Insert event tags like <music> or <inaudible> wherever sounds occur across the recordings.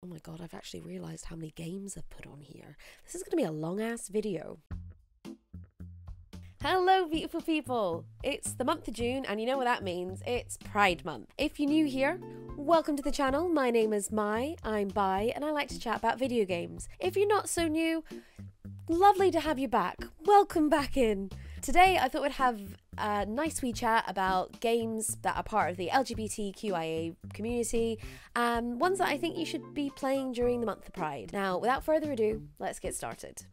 Oh my god, I've actually realised how many games I've put on here. This is going to be a long ass video. Hello, beautiful people! It's the month of June, and you know what that means? It's Pride Month. If you're new here, welcome to the channel. My name is Mai, I'm Bi, and I like to chat about video games. If you're not so new, lovely to have you back. Welcome back in. Today, I thought we'd have a nice wee chat about games that are part of the LGBTQIA community, um, ones that I think you should be playing during the month of Pride. Now, without further ado, let's get started.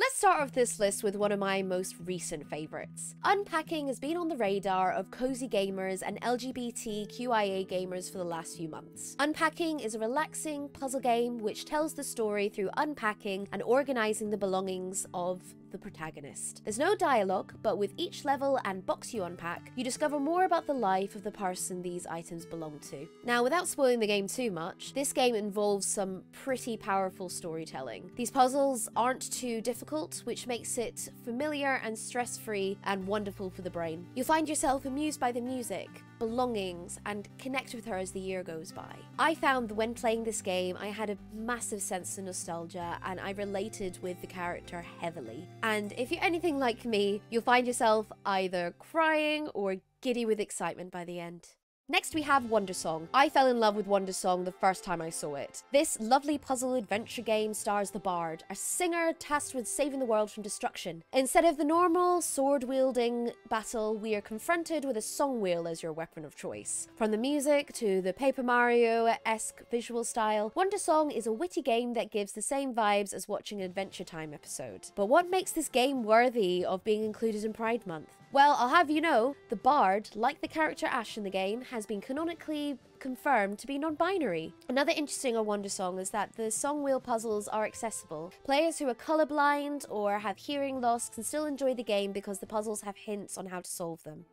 Let's start off this list with one of my most recent favourites. Unpacking has been on the radar of cozy gamers and LGBTQIA gamers for the last few months. Unpacking is a relaxing puzzle game which tells the story through unpacking and organising the belongings of the protagonist. There's no dialogue, but with each level and box you unpack, you discover more about the life of the person these items belong to. Now, without spoiling the game too much, this game involves some pretty powerful storytelling. These puzzles aren't too difficult, which makes it familiar and stress-free and wonderful for the brain. You'll find yourself amused by the music, belongings, and connect with her as the year goes by. I found that when playing this game, I had a massive sense of nostalgia and I related with the character heavily. And if you're anything like me, you'll find yourself either crying or giddy with excitement by the end. Next, we have Wandersong. I fell in love with Wandersong the first time I saw it. This lovely puzzle adventure game stars the Bard, a singer tasked with saving the world from destruction. Instead of the normal sword wielding battle, we are confronted with a song wheel as your weapon of choice. From the music to the Paper Mario esque visual style, Wandersong is a witty game that gives the same vibes as watching an Adventure Time episode. But what makes this game worthy of being included in Pride Month? Well, I'll have you know, the Bard, like the character Ash in the game, has been canonically confirmed to be non-binary. Another interesting or Wandersong is that the song wheel puzzles are accessible. Players who are colorblind or have hearing loss can still enjoy the game because the puzzles have hints on how to solve them.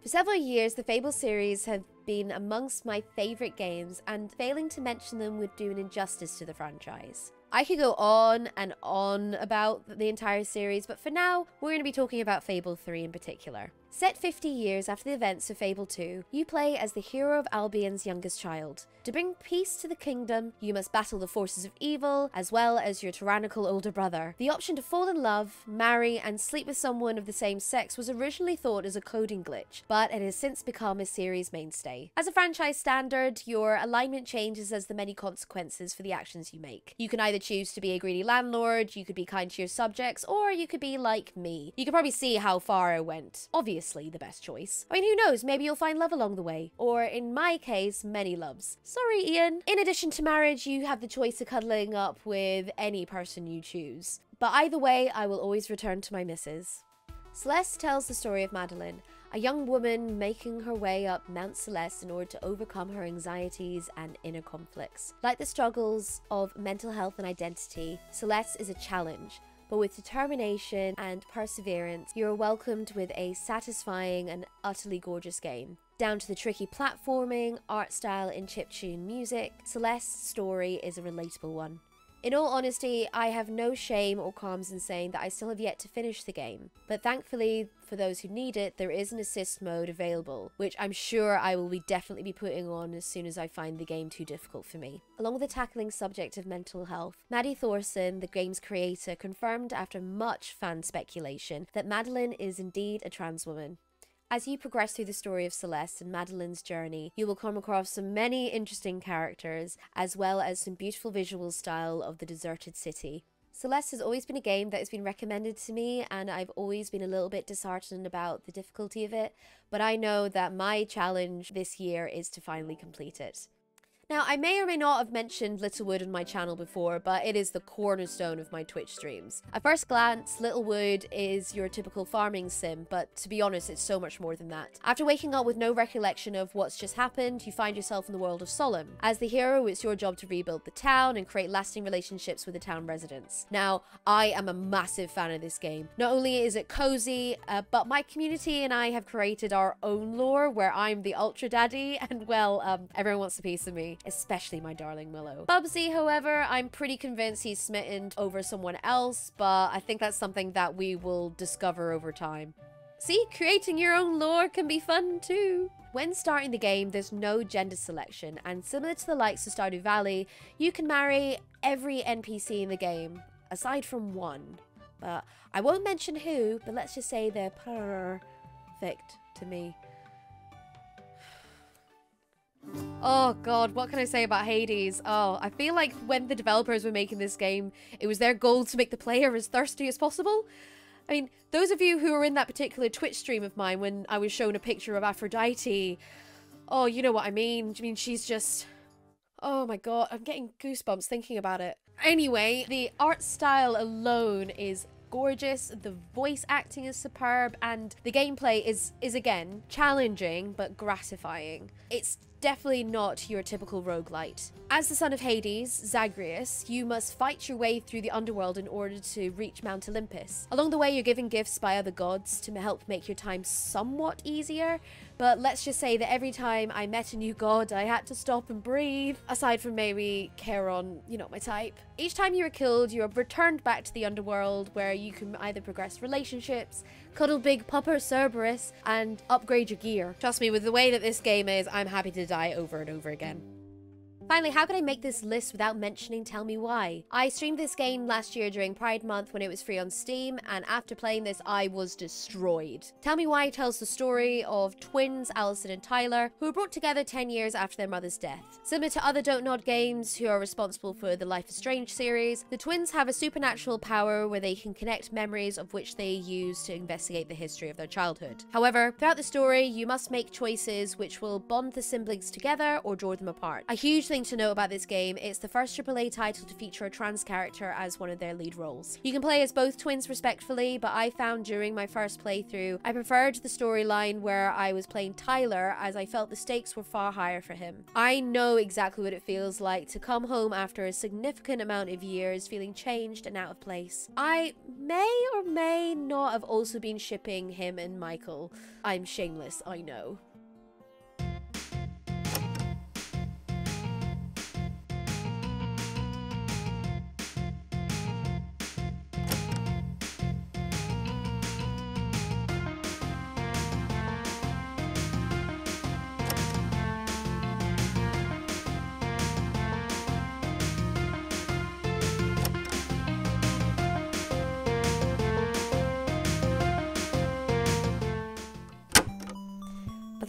For several years, the Fable series have been amongst my favourite games, and failing to mention them would do an injustice to the franchise. I could go on and on about the entire series, but for now, we're going to be talking about Fable 3 in particular. Set 50 years after the events of Fable 2, you play as the hero of Albion's youngest child. To bring peace to the kingdom, you must battle the forces of evil, as well as your tyrannical older brother. The option to fall in love, marry, and sleep with someone of the same sex was originally thought as a coding glitch, but it has since become a series mainstay. As a franchise standard, your alignment changes as the many consequences for the actions you make. You can either choose to be a greedy landlord, you could be kind to your subjects, or you could be like me. You can probably see how far I went. Obviously, obviously the best choice. I mean, who knows, maybe you'll find love along the way. Or in my case, many loves. Sorry, Ian. In addition to marriage, you have the choice of cuddling up with any person you choose. But either way, I will always return to my missus. Celeste tells the story of Madeline, a young woman making her way up Mount Celeste in order to overcome her anxieties and inner conflicts. Like the struggles of mental health and identity, Celeste is a challenge, but with determination and perseverance, you are welcomed with a satisfying and utterly gorgeous game. Down to the tricky platforming, art style, and chiptune music, Celeste's story is a relatable one. In all honesty, I have no shame or qualms in saying that I still have yet to finish the game, but thankfully, for those who need it, there is an assist mode available, which I'm sure I will be definitely be putting on as soon as I find the game too difficult for me. Along with the tackling subject of mental health, Maddie Thorson, the game's creator, confirmed after much fan speculation that Madeline is indeed a trans woman. As you progress through the story of Celeste and Madeline's journey, you will come across some many interesting characters, as well as some beautiful visual style of the deserted city. Celeste has always been a game that has been recommended to me, and I've always been a little bit disheartened about the difficulty of it, but I know that my challenge this year is to finally complete it. Now, I may or may not have mentioned Littlewood on my channel before, but it is the cornerstone of my Twitch streams. At first glance, Littlewood is your typical farming sim, but to be honest, it's so much more than that. After waking up with no recollection of what's just happened, you find yourself in the world of Solemn. As the hero, it's your job to rebuild the town and create lasting relationships with the town residents. Now, I am a massive fan of this game. Not only is it cozy, uh, but my community and I have created our own lore where I'm the ultra daddy, <laughs> and well, um, everyone wants a piece of me especially my darling Willow. Bubsy, however, I'm pretty convinced he's smitten over someone else, but I think that's something that we will discover over time. See, creating your own lore can be fun too. When starting the game, there's no gender selection, and similar to the likes of Stardew Valley, you can marry every NPC in the game, aside from one. But I won't mention who, but let's just say they're perfect to me. Oh god, what can I say about Hades? Oh, I feel like when the developers were making this game, it was their goal to make the player as thirsty as possible. I mean, those of you who were in that particular Twitch stream of mine when I was shown a picture of Aphrodite, oh, you know what I mean. I mean, she's just... Oh my god, I'm getting goosebumps thinking about it. Anyway, the art style alone is gorgeous, the voice acting is superb, and the gameplay is, is again, challenging but gratifying. It's definitely not your typical roguelite. As the son of Hades, Zagreus, you must fight your way through the underworld in order to reach Mount Olympus. Along the way, you're given gifts by other gods to help make your time somewhat easier, but let's just say that every time I met a new god, I had to stop and breathe. Aside from maybe Charon, you're not my type. Each time you are killed, you are returned back to the underworld where you can either progress relationships, cuddle big Pupper Cerberus, and upgrade your gear. Trust me, with the way that this game is, I'm happy to die over and over again. Finally, how could I make this list without mentioning Tell Me Why? I streamed this game last year during Pride Month when it was free on Steam, and after playing this, I was destroyed. Tell Me Why tells the story of twins, Allison and Tyler, who were brought together 10 years after their mother's death. Similar to other Don't Nod games who are responsible for the Life is Strange series, the twins have a supernatural power where they can connect memories of which they use to investigate the history of their childhood. However, throughout the story, you must make choices which will bond the siblings together or draw them apart. A huge thing to note about this game, it's the first AAA title to feature a trans character as one of their lead roles. You can play as both twins respectfully, but I found during my first playthrough, I preferred the storyline where I was playing Tyler as I felt the stakes were far higher for him. I know exactly what it feels like to come home after a significant amount of years feeling changed and out of place. I may or may not have also been shipping him and Michael. I'm shameless, I know.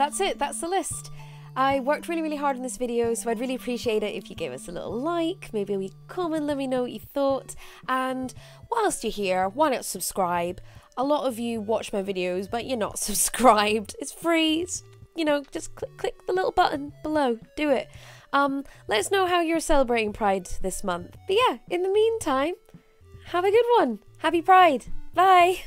That's it, that's the list. I worked really, really hard on this video, so I'd really appreciate it if you gave us a little like, maybe a wee comment, let me know what you thought. And whilst you're here, why not subscribe? A lot of you watch my videos, but you're not <laughs> subscribed. It's free. You know, just click, click the little button below. Do it. Um, let us know how you're celebrating Pride this month. But yeah, in the meantime, have a good one. Happy Pride. Bye.